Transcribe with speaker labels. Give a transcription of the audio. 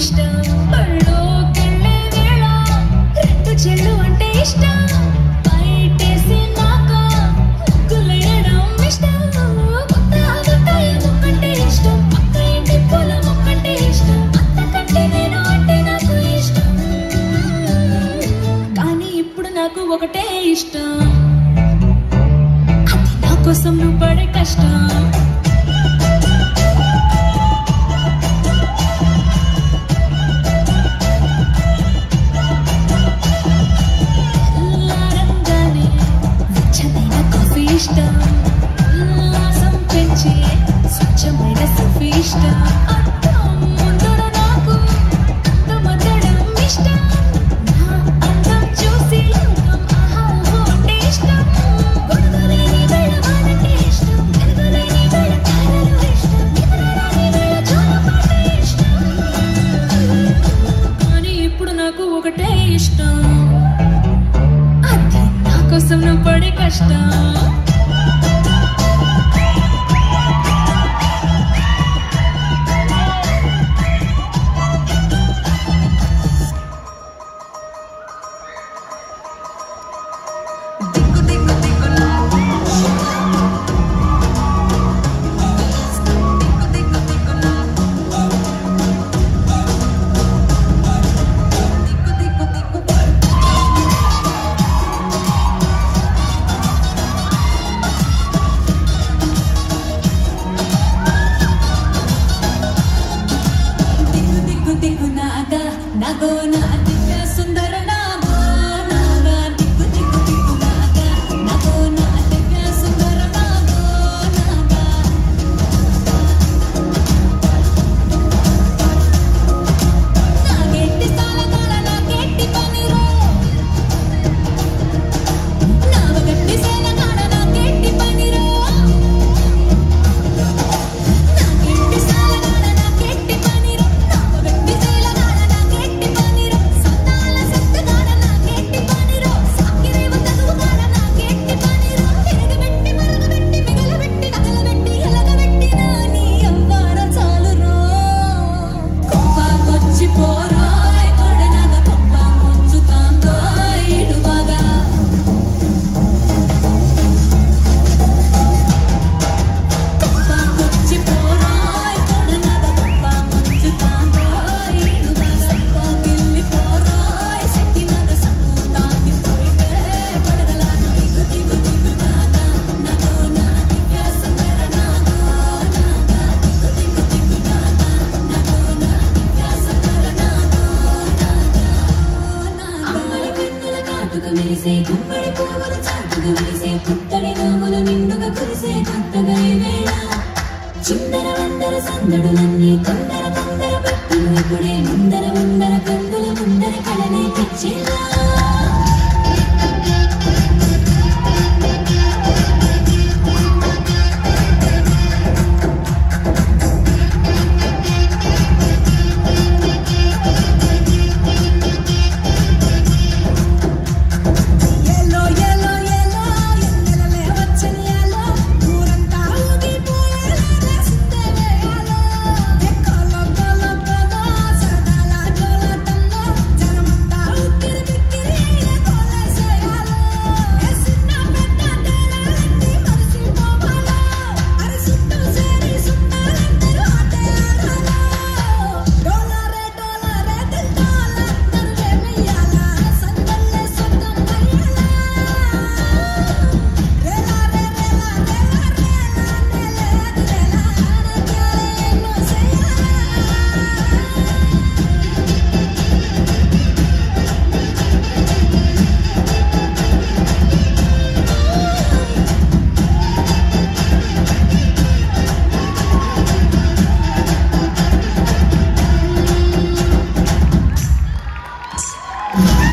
Speaker 1: ఇష్టం? బళ్ళోకెళ్ళే వేళ అంటే ఇష్టం? బయటేసి నాక ముగ్గులేయడం ఇష్టం? కొత్త కొత్తయ మొక్కంటే ఇష్టం. పక్క ఇంటి పూల మొక్కంటే ఇష్టం. అంతకంటే నేను అంటే నాకు ఇష్టం. కానీ ఇప్పుడు నాకు ఒకటే ఇష్టం. అది నా కోసం నువ్వు పడే కష్టం. జోలపాట ఇష్టం. కానీ ఇప్పుడు నాకు ఒకటే ఇష్టం. అది నా కోసం నువ్వు పడే కష్టం. మెరిసే పుట్టడి నవ్వుల నిండుగా కురిసే కొత్తగా వేళ. చిందర వందర సందడులన్నీ తొందర తొందర పట్టులు ఇప్పుడే ముందర ముందర కందుల ముందర కళనే తెచ్చేలా.